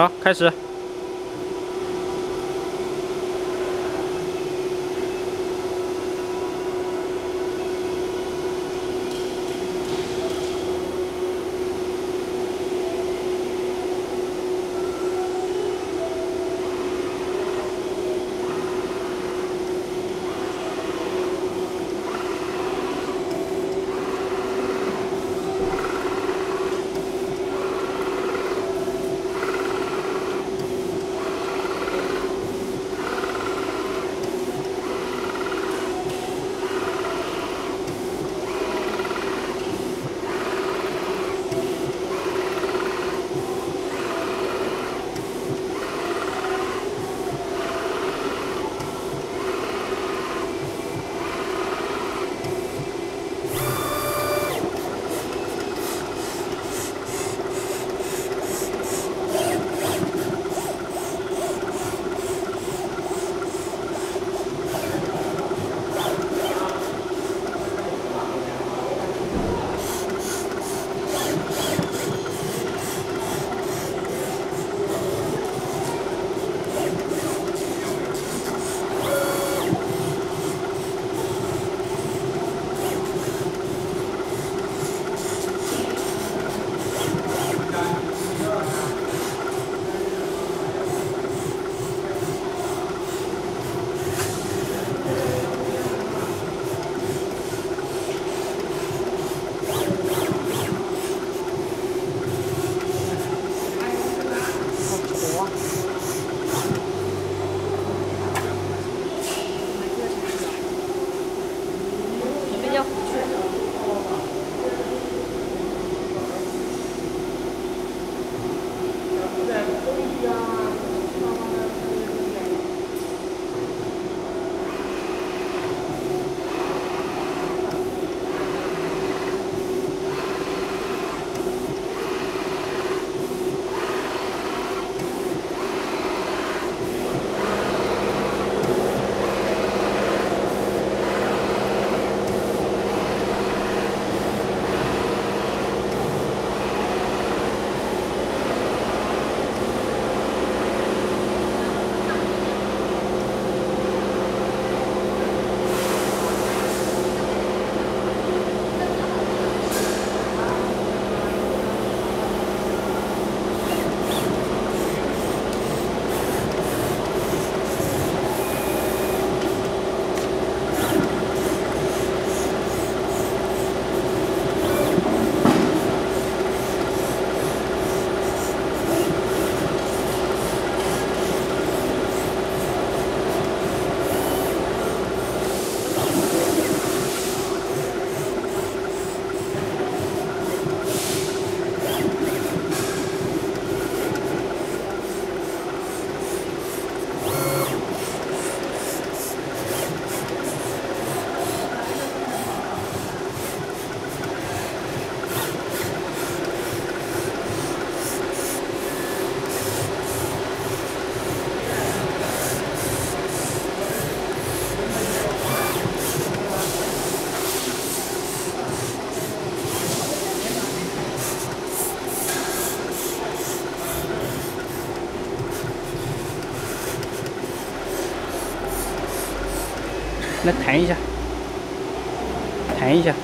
好，开始。 야. 来弹一下，弹一下。